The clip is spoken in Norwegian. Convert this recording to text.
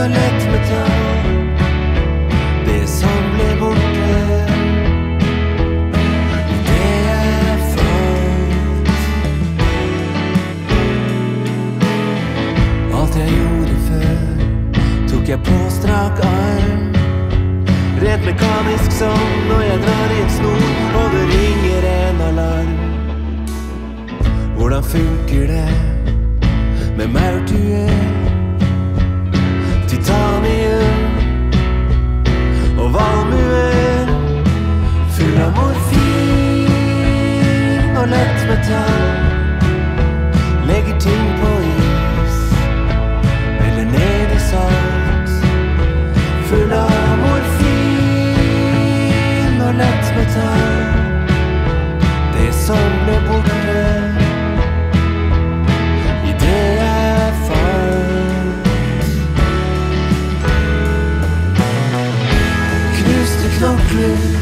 over lett metall. Det som ble borte, det jeg fant. Alt jeg gjorde før, tok jeg på strak arm. Rent mekanisk som når jeg drar i en snor, og det ringer en alarm. Hvordan funker det med maurtue? Titanium og valmuer? Full av morfin og lettmetall. you.